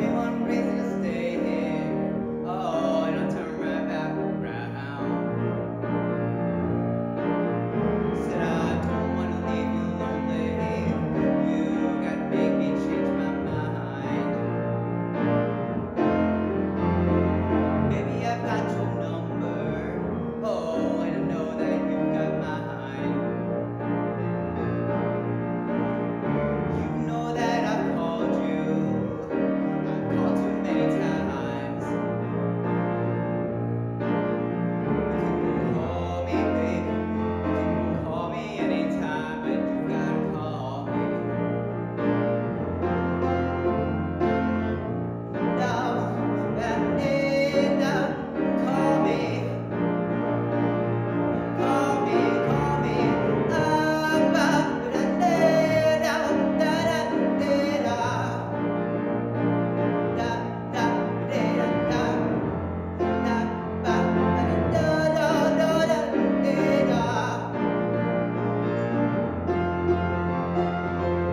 me one.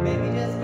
Maybe just